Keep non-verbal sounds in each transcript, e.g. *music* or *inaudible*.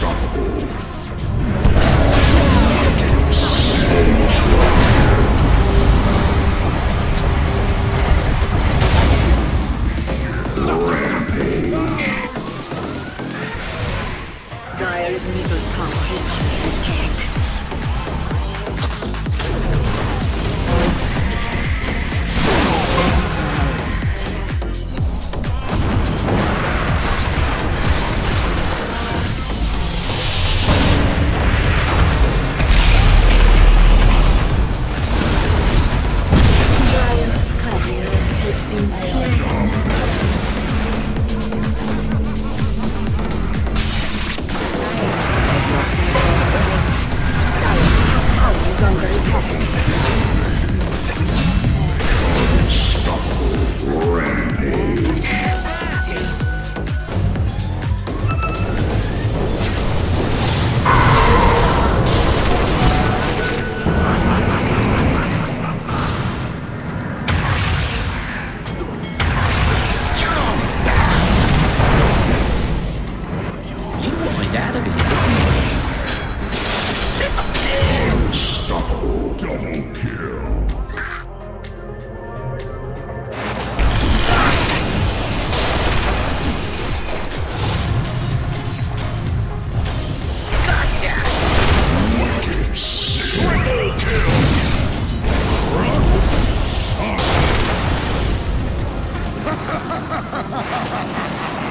Unstoppable. You wanted out of here, didn't you? Unstoppable. Double kill. Wicked *laughs*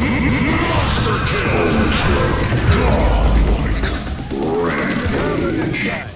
Monster kill. Godlike. Rampage.